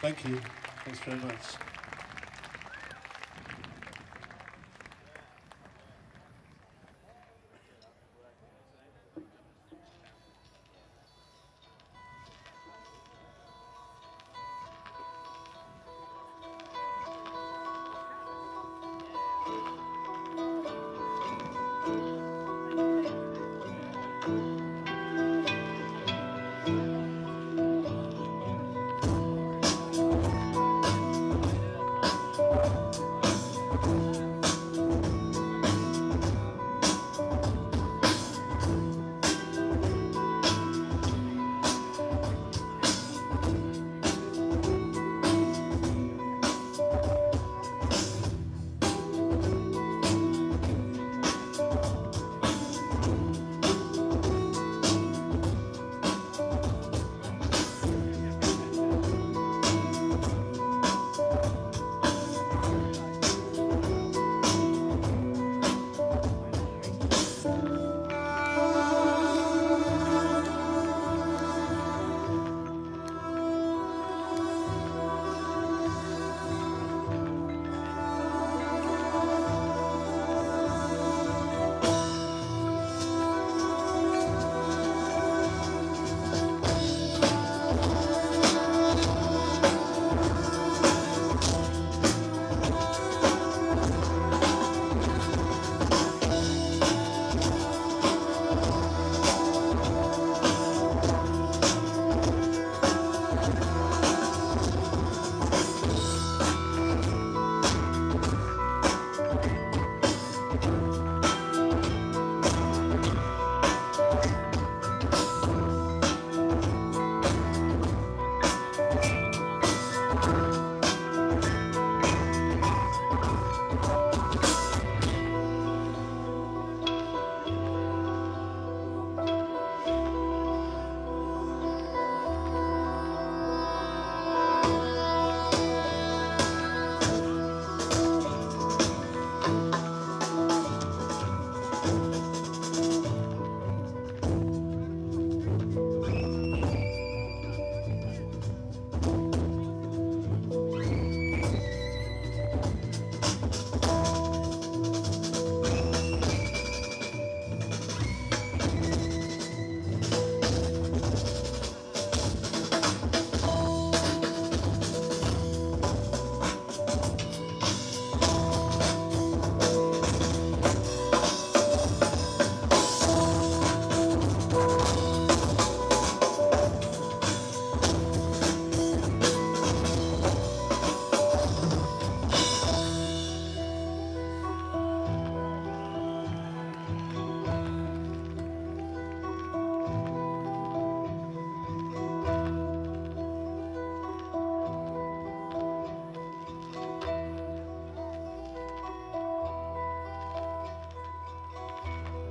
Thank you. Thanks very much.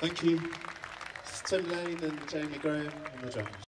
Thank you. It's Tim Lane and Jamie Graham on the drums.